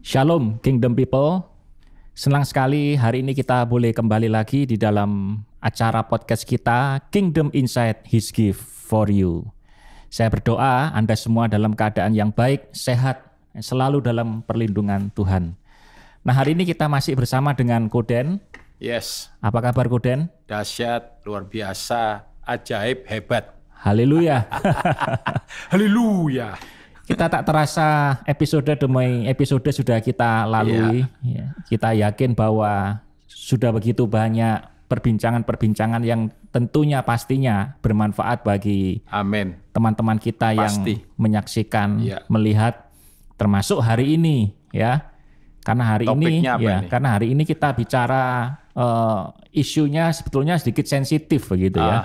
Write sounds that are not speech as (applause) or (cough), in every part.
Shalom Kingdom People. Senang sekali hari ini kita boleh kembali lagi di dalam acara podcast kita Kingdom Insight His Gift for You. Saya berdoa Anda semua dalam keadaan yang baik, sehat, selalu dalam perlindungan Tuhan. Nah hari ini kita masih bersama dengan Koden. Yes, Apa kabar Koden? dahsyat, luar biasa, ajaib, hebat. Haleluya. (laughs) Haleluya. Kita tak terasa episode demi episode sudah kita lalui. Ya, kita yakin bahwa sudah begitu banyak perbincangan-perbincangan yang tentunya pastinya bermanfaat bagi Amin. teman-teman kita yang Pasti. menyaksikan, Iya. melihat, termasuk hari ini, ya. Karena hari ini, Topiknya ya, ini? karena hari ini kita bicara eh, isunya sebetulnya sedikit sensitif begitu ya, Ah.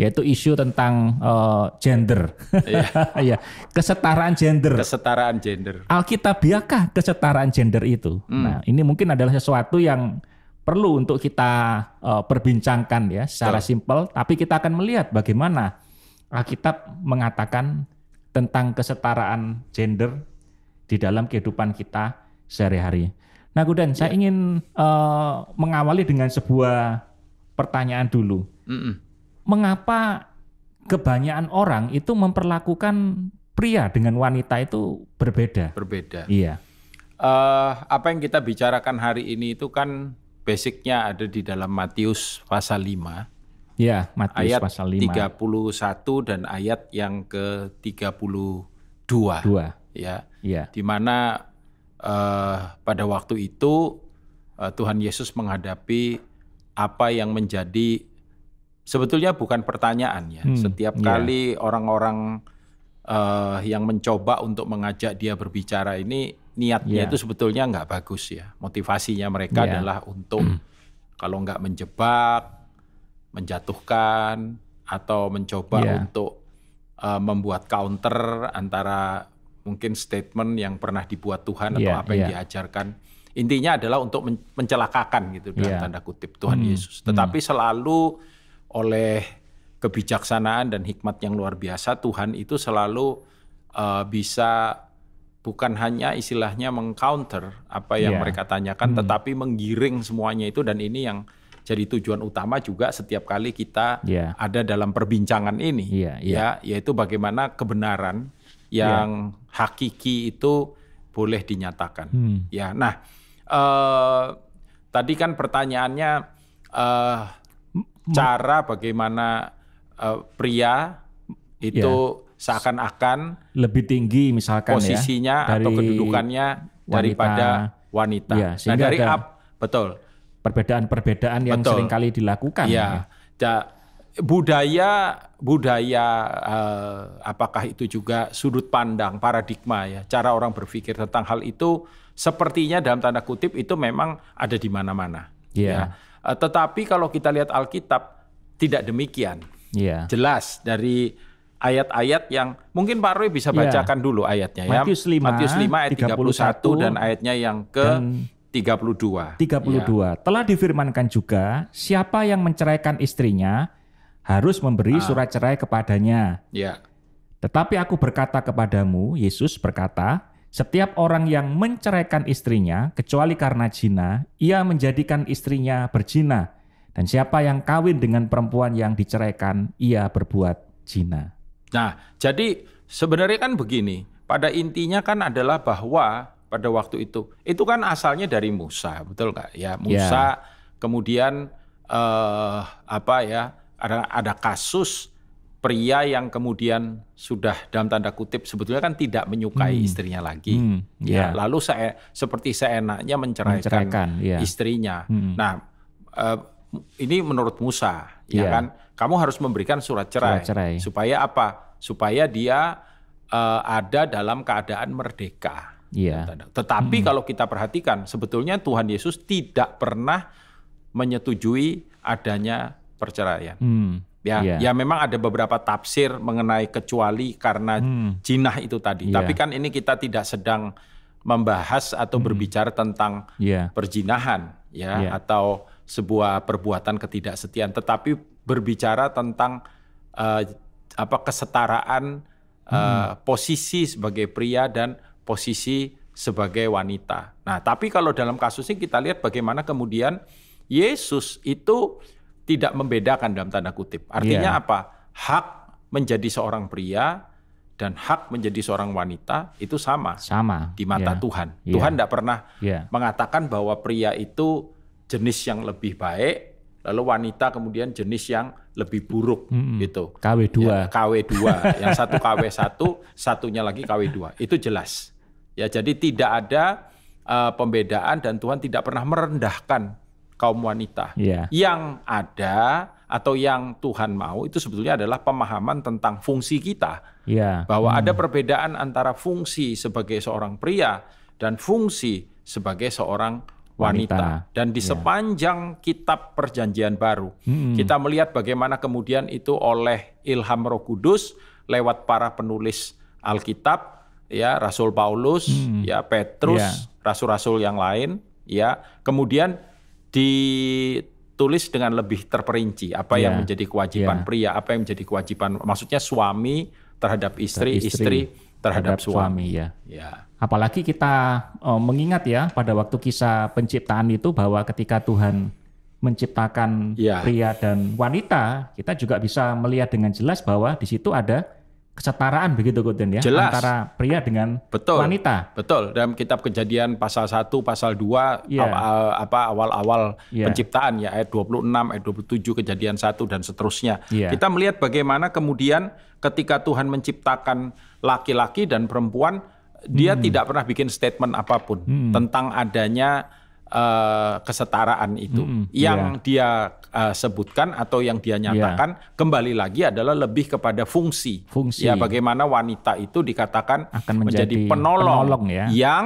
Yaitu isu tentang eh, gender, Iya. (laughs) ya, kesetaraan gender. Kesetaraan gender. Alkitabiakah kesetaraan gender itu? Hmm. Nah, ini mungkin adalah sesuatu yang perlu untuk kita eh, perbincangkan ya secara simpel, tapi kita akan melihat bagaimana Alkitab mengatakan tentang kesetaraan gender di dalam kehidupan kita sehari-hari. Nah, Guden, Ya. saya ingin eh, mengawali dengan sebuah pertanyaan dulu. Mm-mm. Mengapa kebanyakan orang itu memperlakukan pria dengan wanita itu berbeda? Berbeda. Iya. Eh, apa yang kita bicarakan hari ini itu kan basicnya ada di dalam Matius pasal 5 Ya, Matius ayat pasal 5 31 dan ayat yang ke-32 2. ya. Iya. Di mana eh, pada waktu itu eh, Tuhan Yesus menghadapi apa yang menjadi sebetulnya bukan pertanyaan ya. Hmm, Setiap iya. kali orang-orang eh, yang mencoba untuk mengajak dia berbicara ini niatnya Iya. itu sebetulnya nggak bagus ya. Motivasinya mereka Iya. adalah untuk kalau nggak menjebak, menjatuhkan atau mencoba Iya. untuk eh, membuat counter antara mungkin statement yang pernah dibuat Tuhan atau Iya, apa yang iya. diajarkan. Intinya adalah untuk men- mencelakakan gitu dalam Iya. tanda kutip Tuhan Hmm, Yesus. Tetapi selalu oleh kebijaksanaan dan hikmat yang luar biasa Tuhan itu selalu eh, bisa bukan hanya istilahnya mengcounter apa yang Iya. mereka tanyakan tetapi menggiring semuanya itu dan ini yang jadi tujuan utama juga setiap kali kita Iya. ada dalam perbincangan ini Iya, iya. ya yaitu bagaimana kebenaran yang hakiki itu boleh dinyatakan Hmm. ya nah eh, tadi kan pertanyaannya eh, cara bagaimana eh, pria itu seakan-akan Lebih tinggi misalkan posisinya ya atau kedudukannya daripada wanita. Iya, nah dari ada- up betul. perbedaan-perbedaan yang Betul. sering kali dilakukan. Iya. Da- budaya budaya eh, apakah itu juga sudut pandang paradigma ya cara orang berpikir tentang hal itu sepertinya dalam tanda kutip itu memang ada di mana-mana Iya. ya Eh, tetapi kalau kita lihat Alkitab tidak demikian Iya. jelas dari ayat-ayat yang mungkin Pak Roy bisa Iya. bacakan dulu ayatnya ya Matius 5, Matius 5 ayat 31 dan ayatnya yang ke dan 32 32. Iya. Telah difirmankan juga, siapa yang menceraikan istrinya harus memberi Ah. surat cerai kepadanya. ya Tetapi aku berkata kepadamu, Yesus berkata, setiap orang yang menceraikan istrinya, kecuali karena zina, ia menjadikan istrinya berzina. Dan siapa yang kawin dengan perempuan yang diceraikan, ia berbuat zina. Nah, jadi sebenarnya kan begini, pada intinya kan adalah bahwa pada waktu itu, itu kan asalnya dari Musa, betul nggak? Ya, Musa kemudian eh, apa ya? Ada ada kasus pria yang kemudian sudah dalam tanda kutip sebetulnya kan tidak menyukai istrinya lagi. Hmm, Ya, ya. lalu saya seperti seenaknya menceraikan, Menceraikan, ya. istrinya. Hmm. Nah, eh, ini menurut Musa, ya Iya. kan? Kamu harus memberikan surat cerai, Surat cerai. supaya apa? Supaya dia eh, ada dalam keadaan merdeka. Iya. Tetapi kalau kita perhatikan, sebetulnya Tuhan Yesus tidak pernah menyetujui adanya perceraian. Hmm, Ya, Iya. ya memang ada beberapa tafsir mengenai kecuali karena Hmm. jinah itu tadi. Iya. Tapi kan ini kita tidak sedang membahas atau berbicara tentang Iya. perjinahan ya Iya. atau sebuah perbuatan ketidaksetiaan, tetapi berbicara tentang eh, apa kesetaraan eh, posisi sebagai pria dan posisi sebagai wanita. Nah, tapi kalau dalam kasus ini kita lihat bagaimana kemudian Yesus itu tidak membedakan dalam tanda kutip. Artinya Iya. apa? Hak menjadi seorang pria dan hak menjadi seorang wanita itu sama Sama. di mata Ya. Tuhan. Iya. Tuhan tidak pernah Ya. mengatakan bahwa pria itu jenis yang lebih baik, lalu wanita kemudian jenis yang lebih buruk gitu. KW2. Ya, KW2, yang satu KW1, satunya lagi KW2. Itu jelas. Ya, jadi tidak ada uh, pembedaan dan Tuhan tidak pernah merendahkan kaum wanita. Iya. Yang ada atau yang Tuhan mau itu sebetulnya adalah pemahaman tentang fungsi kita Iya. bahwa ada perbedaan antara fungsi sebagai seorang pria dan fungsi sebagai seorang wanita. Wanita. Dan di Ya. sepanjang kitab Perjanjian Baru, Hmm. kita melihat bagaimana kemudian itu oleh ilham Roh Kudus lewat para penulis Alkitab, ya Rasul Paulus, ya Petrus, Ya. rasul-rasul yang lain, ya kemudian ditulis dengan lebih terperinci apa yang Ya. menjadi kewajiban Ya. pria, apa yang menjadi kewajiban, maksudnya suami terhadap istri, Istri istri, terhadap, suami. ya. Ya, Apalagi kita eh, mengingat ya pada waktu kisah penciptaan itu bahwa ketika Tuhan menciptakan Ya. pria dan wanita, kita juga bisa melihat dengan jelas bahwa di situ ada kesetaraan begitu Guten ya Jelas. antara pria dengan betul. wanita. Betul. Dalam kitab Kejadian pasal 1, pasal 2 Iya. aw- apa awal-awal Iya. penciptaan ya ayat 26, ayat 27 Kejadian 1 dan seterusnya. Iya. Kita melihat bagaimana kemudian ketika Tuhan menciptakan laki-laki dan perempuan, dia Hmm. tidak pernah bikin statement apa pun tentang adanya eh, kesetaraan itu. Hmm, Yang dia eh, sebutkan atau yang dia nyatakan kembali lagi adalah lebih kepada fungsi. Fungsi. Ya bagaimana wanita itu dikatakan Akan menjadi, menjadi penolong, penolong ya. yang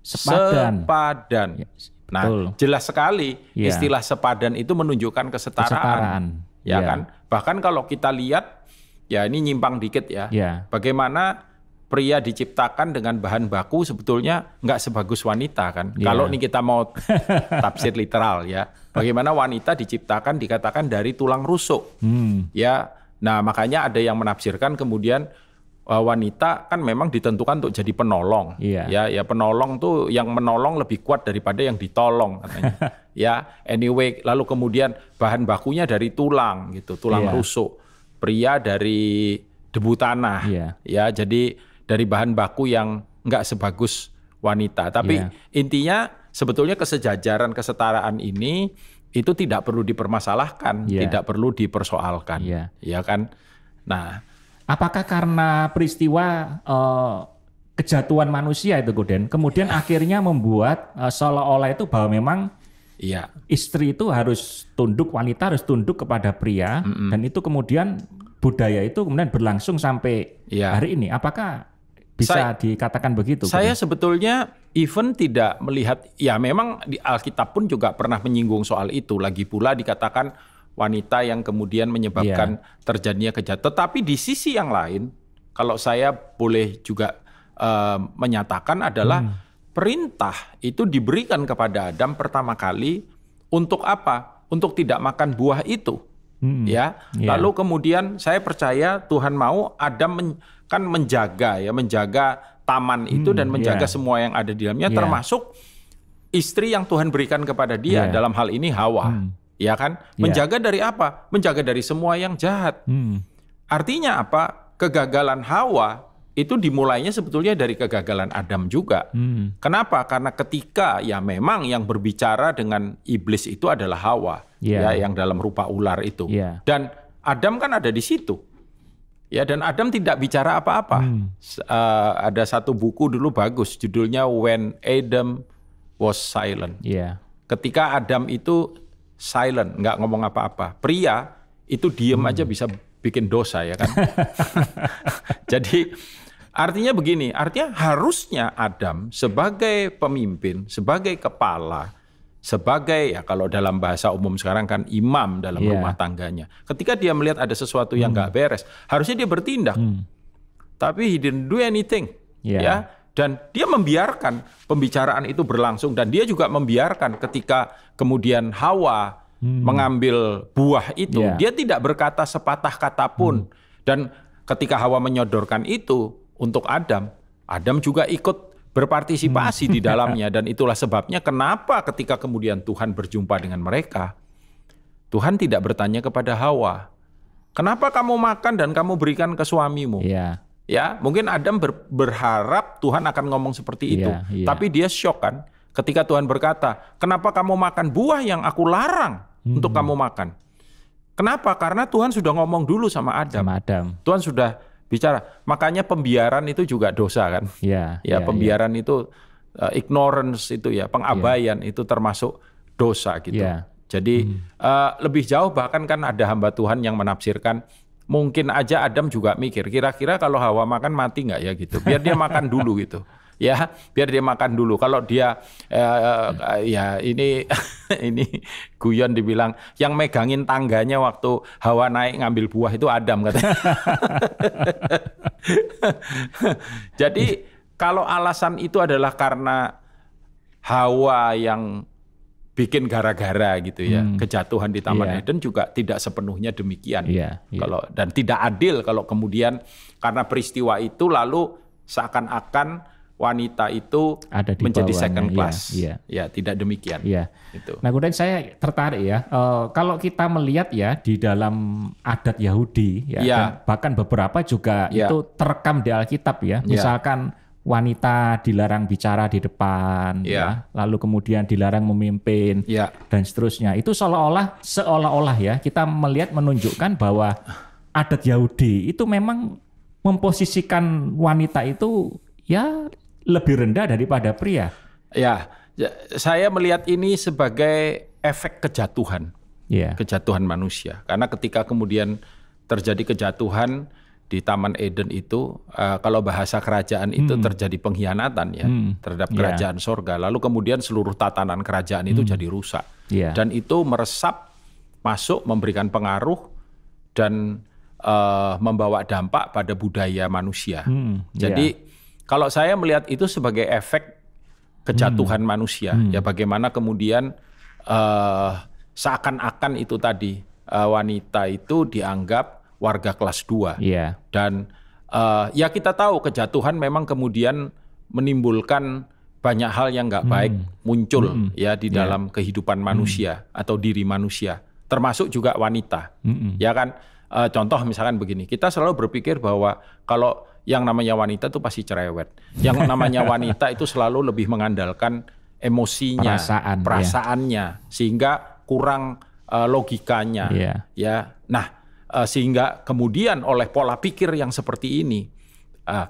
Sepadan. sepadan. Ya, Nah, betul. jelas sekali Ya. istilah sepadan itu menunjukkan kesetaraan. Kesetaraan. Ya Ya. kan? Bahkan kalau kita lihat ya ini nyimpang dikit ya. Ya. Bagaimana pria diciptakan dengan bahan baku sebetulnya nggak sebagus wanita kan. Ya. Kalau ini kita mau (laughs) tafsir literal ya. Bagaimana wanita diciptakan dikatakan dari tulang rusuk. Hmm. Ya, nah makanya ada yang menafsirkan kemudian uh, wanita kan memang ditentukan untuk jadi penolong. Iya. Ya, ya penolong tuh yang menolong lebih kuat daripada yang ditolong katanya. (laughs) ya, anyway, lalu kemudian bahan bakunya dari tulang gitu, tulang Iya. rusuk. Pria dari debu tanah. Iya. Ya, jadi dari bahan baku yang nggak sebagus wanita. Tapi Iya. intinya sebetulnya kesejajaran kesetaraan ini itu tidak perlu dipermasalahkan, Iya. tidak perlu dipersoalkan, Iya. ya kan? Nah, Apakah karena peristiwa eh, kejatuhan manusia itu Guden, kemudian akhirnya membuat eh, seolah-olah itu bahwa memang iya, istri itu harus tunduk, wanita harus tunduk kepada pria, dan itu kemudian budaya itu kemudian berlangsung sampai Iya. hari ini. Apakah bisa Saya- dikatakan begitu? saya Guden? sebetulnya even tidak melihat, ya memang di Alkitab pun juga pernah menyinggung soal itu. Lagi pula dikatakan wanita yang kemudian menyebabkan Iya. terjadinya kejahatan. Tetapi di sisi yang lain, kalau saya boleh juga eh, menyatakan adalah Hmm. perintah itu diberikan kepada Adam pertama kali untuk apa? Untuk tidak makan buah itu. Hmm. Ya. Iya. Lalu kemudian saya percaya Tuhan mau Adam men- kan menjaga ya, menjaga taman itu Hmm, dan menjaga iya. semua yang ada di dalamnya Iya. termasuk istri yang Tuhan berikan kepada dia Iya. dalam hal ini Hawa. Ya kan? Iya. Menjaga dari apa? Menjaga dari semua yang jahat. Hmm. Artinya apa? Kegagalan Hawa itu dimulainya sebetulnya dari kegagalan Adam juga. Hmm. Kenapa? Karena ketika ya memang yang berbicara dengan iblis itu adalah Hawa, Iya. ya yang dalam rupa ular itu. Iya. Dan Adam kan ada di situ. Ya dan Adam tidak bicara apa-apa. Hmm. Eh, ada satu buku dulu bagus judulnya When Adam Was Silent. Iya. Ketika Adam itu silent, nggak ngomong apa-apa. Pria itu diem Hmm. aja bisa bikin dosa ya kan. (laughs) Jadi artinya begini, artinya harusnya Adam sebagai pemimpin, sebagai kepala, sebagai ya kalau dalam bahasa umum sekarang kan imam dalam Iya. rumah tangganya. Ketika dia melihat ada sesuatu yang nggak beres, harusnya dia bertindak. Tapi he didn't do anything. Iya. Ya, dan dia membiarkan pembicaraan itu berlangsung dan dia juga membiarkan ketika kemudian Hawa mengambil buah itu, Iya. dia tidak berkata sepatah kata pun. Dan ketika Hawa menyodorkan itu untuk Adam, Adam juga ikut berpartisipasi di dalamnya (laughs) dan itulah sebabnya kenapa ketika kemudian Tuhan berjumpa dengan mereka Tuhan tidak bertanya kepada Hawa, "Kenapa kamu makan dan kamu berikan ke suamimu?" Iya. Ya, mungkin Adam ber, berharap Tuhan akan ngomong seperti itu, Iya, iya. tapi dia shock kan ketika Tuhan berkata, "Kenapa kamu makan buah yang aku larang untuk Hmm. kamu makan?" Kenapa? Karena Tuhan sudah ngomong dulu sama Adam. Sama Adam. Tuhan sudah bicara. Makanya pembiaran itu juga dosa kan? Iya. (laughs) Ya, iya, pembiaran itu uh, ignorance itu ya, pengabaian itu termasuk dosa gitu. Iya. Jadi uh, lebih jauh bahkan kan ada hamba Tuhan yang menafsirkan mungkin aja Adam juga mikir kira-kira kalau Hawa makan mati nggak ya gitu. Biar dia makan dulu gitu. Ya, biar dia makan dulu. Kalau dia uh, uh, ya ini (laughs) ini guyon dibilang yang megangin tangganya waktu Hawa naik ngambil buah itu Adam katanya. (laughs) Jadi kalau alasan itu adalah karena Hawa yang bikin gara-gara gitu ya, kejatuhan di Taman Iya. Eden juga tidak sepenuhnya demikian. Iya, iya. Kalau dan tidak adil kalau kemudian karena peristiwa itu lalu seakan-akan wanita itu Ada di menjadi bawahnya, second iya, class. iya. Ya, tidak demikian. Iya. Itu. Nah, kemudian saya tertarik ya, eh, kalau kita melihat ya di dalam adat Yahudi, ya, dan bahkan beberapa juga Iya. itu terekam di Alkitab ya. Iya. Misalkan wanita dilarang bicara di depan, Iya. ya, lalu kemudian dilarang memimpin, Ya. dan seterusnya. Itu seolah-olah, seolah-olah ya kita melihat menunjukkan bahwa adat Yahudi itu memang memposisikan wanita itu ya lebih rendah daripada pria. Ya, ya, saya melihat ini sebagai efek kejatuhan. Ya. kejatuhan manusia. Karena ketika kemudian terjadi kejatuhan di Taman Eden itu, eh, kalau bahasa kerajaan itu terjadi pengkhianatan ya terhadap Ya. kerajaan sorga. Lalu kemudian seluruh tatanan kerajaan itu jadi rusak. Ya. Dan itu meresap masuk, memberikan pengaruh dan eh, membawa dampak pada budaya manusia. Hmm, Jadi kalau saya melihat itu sebagai efek kejatuhan Hmm. manusia, ya bagaimana kemudian eh, seakan-akan itu tadi eh, wanita itu dianggap warga kelas 2 Iya. dan eh, ya kita tahu kejatuhan memang kemudian menimbulkan banyak hal yang nggak baik muncul ya di dalam kehidupan manusia atau diri manusia, termasuk juga wanita, ya kan? Eh, contoh misalkan begini, kita selalu berpikir bahwa kalau yang namanya wanita itu pasti cerewet, yang namanya (laughs) wanita itu selalu lebih mengandalkan emosinya, Perasaan, ya. perasaannya, sehingga kurang eh, logikanya, Iya. ya. Nah, eh, sehingga kemudian oleh pola pikir yang seperti ini, eh,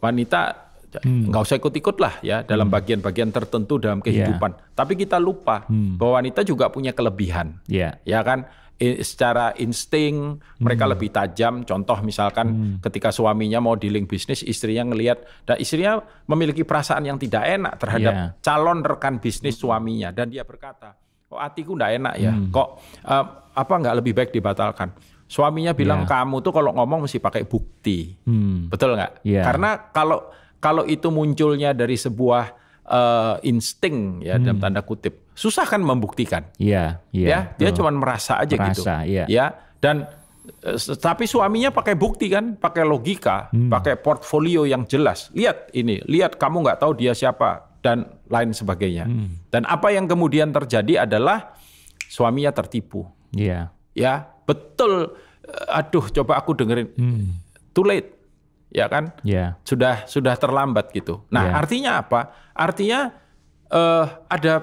wanita Hmm. nggak usah ikut-ikut lah ya dalam bagian-bagian tertentu dalam kehidupan. Tapi kita lupa Hmm. bahwa wanita juga punya kelebihan, Iya. ya kan? Secara insting mereka Hmm. lebih tajam. Contoh misalkan ketika suaminya mau dealing bisnis, istrinya ngelihat dan istrinya memiliki perasaan yang tidak enak terhadap Iya. calon rekan bisnis suaminya dan dia berkata, kok hatiku nggak enak ya, Hmm. kok eh, apa nggak lebih baik dibatalkan. Suaminya bilang Iya. kamu tuh kalau ngomong mesti pakai bukti, Hmm. betul nggak? Iya. Karena kalau kalau itu munculnya dari sebuah eh, insting ya dalam tanda kutip, susah kan membuktikan Iya. Hmm. Iya. ya dia cuma merasa aja gitu Merasa, iya. ya dan eh, tapi suaminya pakai bukti kan pakai logika Hmm. pakai portfolio yang jelas lihat ini lihat kamu nggak tahu dia siapa dan lain sebagainya Hmm. dan apa yang kemudian terjadi adalah suaminya tertipu Iya. ya betul aduh coba aku dengerin Hmm. too late ya kan Iya. sudah sudah terlambat gitu. Nah, Ya. artinya apa? Artinya eh, ada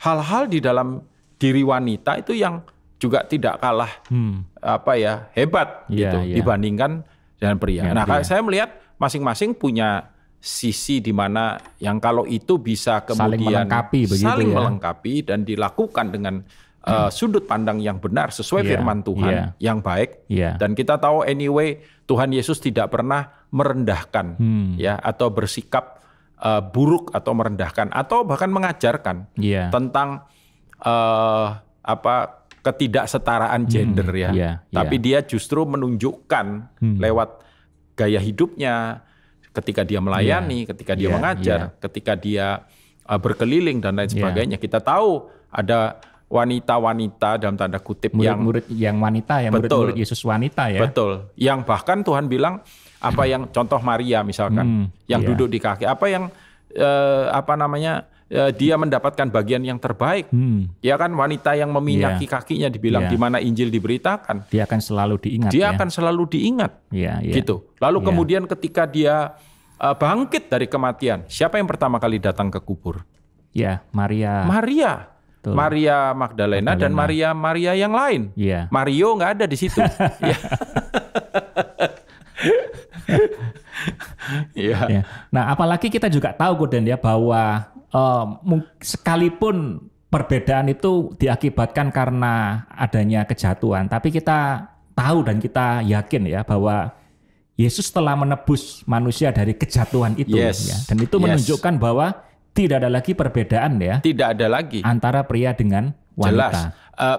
hal-hal di dalam diri wanita itu yang juga tidak kalah Hmm. apa ya hebat Ya, gitu ya. dibandingkan dengan pria. Dengan nah, pria. saya melihat masing-masing punya sisi di mana yang kalau itu bisa Saling kemudian melengkapi begitu saling ya. melengkapi dan dilakukan dengan eh, sudut pandang yang benar sesuai Ya, firman Tuhan ya. yang baik Iya. dan kita tahu anyway Tuhan Yesus tidak pernah merendahkan Hmm. ya atau bersikap uh, buruk atau merendahkan atau bahkan mengajarkan Iya. tentang uh, apa ketidaksetaraan gender ya. iya, Tapi iya. dia justru menunjukkan lewat gaya hidupnya ketika dia melayani, ketika dia Iya, mengajar, ketika dia uh, berkeliling dan lain sebagainya. Kita tahu ada wanita-wanita dalam tanda kutip yang Murid-murid yang wanita ya, Betul. murid-murid Yesus wanita ya. betul, yang bahkan Tuhan bilang apa yang contoh Maria misalkan Hmm, yang iya. duduk di kaki, apa yang eh, apa namanya eh, dia mendapatkan bagian yang terbaik. Hmm, Ya kan wanita yang meminyaki kakinya dibilang Iya. di mana Injil diberitakan, dia akan selalu diingat dia ya. akan selalu diingat Iya, iya. gitu. Lalu Iya. kemudian ketika dia eh, bangkit dari kematian, siapa yang pertama kali datang ke kubur? Ya, Maria. Maria. Betul. Maria Magdalena, dan Maria Maria yang lain. Iya. Mario nggak ada di situ. (laughs) Iya. Iya. Ya. Nah, apalagi kita juga tahu Koden ya bahwa mung- sekalipun perbedaan itu diakibatkan karena adanya kejatuhan, tapi kita tahu dan kita yakin ya bahwa Yesus telah menebus manusia dari kejatuhan itu Yes. ya. Dan itu Yes. menunjukkan bahwa tidak ada lagi perbedaan ya Tidak ada lagi. antara pria dengan Jelas. wanita. Eh,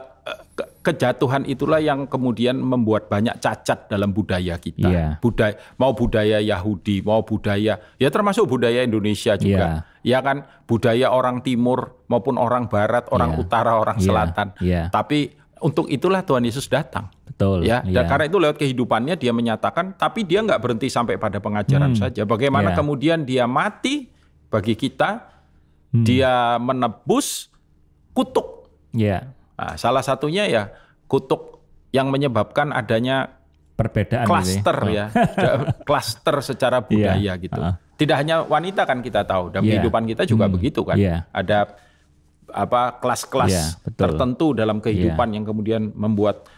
ke- kejatuhan itulah yang kemudian membuat banyak cacat dalam budaya kita. Iya. Budaya mau budaya Yahudi, mau budaya ya termasuk budaya Indonesia juga. Ya kan budaya orang timur maupun orang barat, orang Iya. utara, orang Iya. selatan. Iya. Tapi untuk itulah Tuhan Yesus datang. Betul. Ya, dan iya. karena itu lewat kehidupannya dia menyatakan, tapi dia nggak berhenti sampai pada pengajaran saja. Bagaimana ya. kemudian dia mati bagi kita, Hmm. dia menebus kutuk. Ya, Nah, salah satunya ya kutuk yang menyebabkan adanya perbedaan gitu klaster ya, Da- klaster (laughs) secara budaya gitu. Heeh. Tidak hanya wanita kan kita tahu, dalam Iya. kehidupan kita juga Hmm. begitu kan. Iya. Ada apa kelas-kelas Iya, betul. Iya. tertentu dalam kehidupan yang kemudian membuat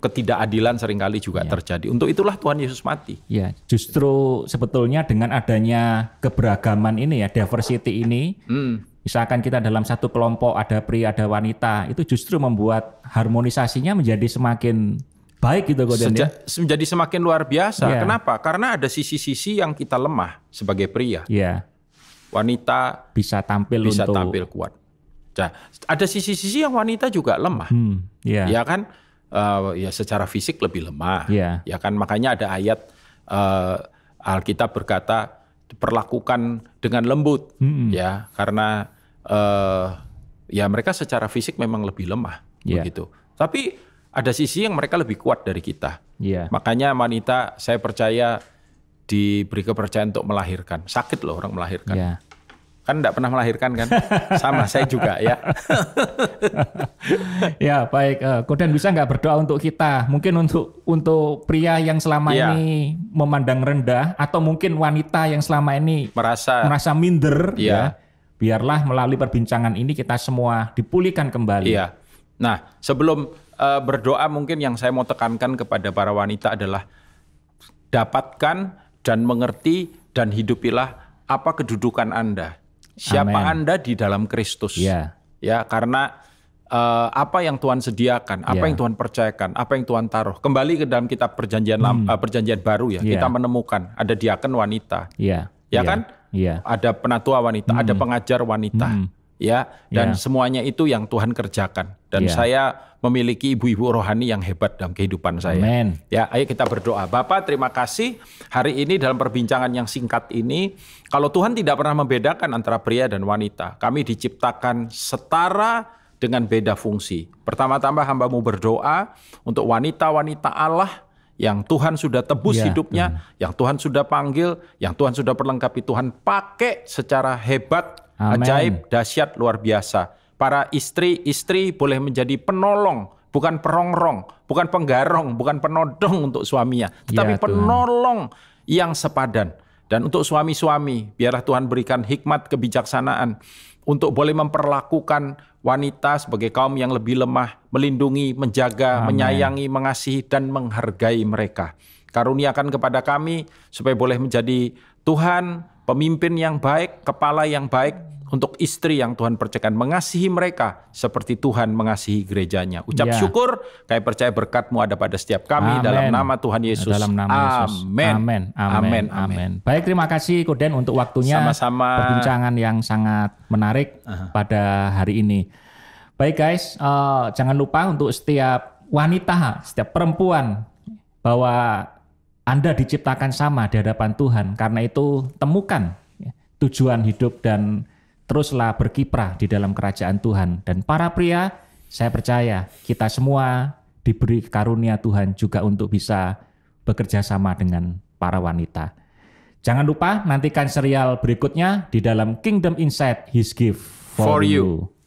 ketidakadilan sering kali juga Iya. terjadi. Untuk itulah Tuhan Yesus mati. Ya, justru sebetulnya dengan adanya keberagaman ini ya, diversity ini, Hmm. misalkan kita dalam satu kelompok ada pria, ada wanita, itu justru membuat harmonisasinya menjadi semakin baik gitu Goden ya. Menjadi semakin luar biasa. Iya. Kenapa? Karena ada sisi-sisi yang kita lemah sebagai pria. Ya, Wanita bisa tampil bisa untuk tampil kuat. Nah, ada sisi-sisi yang wanita juga lemah. Hmm, ya. Ya kan? Eh, ya secara fisik lebih lemah. Iya. Ya kan? Makanya ada ayat eh, Alkitab berkata perlakukan dengan lembut. Hmm. Ya, karena eh, ya mereka secara fisik memang lebih lemah Iya. begitu. Tapi ada sisi yang mereka lebih kuat dari kita. Ya. Makanya wanita saya percaya diberi kepercayaan untuk melahirkan. Sakit loh orang melahirkan. Ya. Kan enggak pernah melahirkan kan? Sama saya juga ya. (laughs) Ya, baik. Eh, Koden bisa nggak berdoa untuk kita? Mungkin untuk untuk pria yang selama Iya. ini memandang rendah atau mungkin wanita yang selama ini Merasa merasa minder Iya. ya. Biarlah melalui perbincangan ini kita semua dipulihkan kembali. Iya. Nah, sebelum eh, berdoa mungkin yang saya mau tekankan kepada para wanita adalah dapatkan dan mengerti dan hidupilah apa kedudukan Anda. Siapa Amen. Anda di dalam Kristus. Iya. Ya, karena eh, apa yang Tuhan sediakan, apa Iya. yang Tuhan percayakan, apa yang Tuhan taruh. Kembali ke dalam kitab perjanjian lam, eh, perjanjian baru ya, Iya. kita menemukan ada diaken wanita, Iya. ya Iya. kan? Iya. Ada penatua wanita, ada pengajar wanita, ya, dan Ya. semuanya itu yang Tuhan kerjakan. Dan Ya. saya memiliki ibu-ibu rohani yang hebat dalam kehidupan saya. Amin. Ya, ayo kita berdoa. Bapak, terima kasih hari ini dalam perbincangan yang singkat ini, kalau Tuhan tidak pernah membedakan antara pria dan wanita, kami diciptakan setara dengan beda fungsi. Pertama-tama hambamu berdoa untuk wanita-wanita Allah yang Tuhan sudah tebus Ya, hidupnya, yang Tuhan sudah panggil, yang Tuhan sudah perlengkapi, Tuhan pakai secara hebat, Amin. ajaib, dahsyat, luar biasa. Para istri-istri boleh menjadi penolong, bukan perongrong, bukan penggarong, bukan penodong untuk suaminya, tetapi Ya, Tuhan. penolong yang sepadan. Dan untuk suami-suami, biarlah Tuhan berikan hikmat kebijaksanaan untuk boleh memperlakukan wanita sebagai kaum yang lebih lemah, melindungi, menjaga, menyayangi, mengasihi, dan menghargai mereka. Karuniakan kepada kami supaya boleh menjadi Tuhan, pemimpin yang baik, kepala yang baik, untuk istri yang Tuhan percayakan mengasihi mereka seperti Tuhan mengasihi gerejanya. Ucap Ya. syukur, kami percaya berkatmu ada pada setiap kami Amin. dalam nama Tuhan Yesus. Dalam nama Yesus. Amin. Amin. Amin. Amin. Baik, terima kasih Koden untuk waktunya. Sama-sama. Perbincangan yang sangat menarik pada hari ini. Baik guys, eh, jangan lupa untuk setiap wanita, setiap perempuan bahwa Anda diciptakan sama di hadapan Tuhan. Karena itu temukan tujuan hidup dan teruslah berkiprah di dalam kerajaan Tuhan. Dan para pria, saya percaya kita semua diberi karunia Tuhan juga untuk bisa bekerja sama dengan para wanita. Jangan lupa nantikan serial berikutnya di dalam Kingdom Inside His Gift for, For you. you.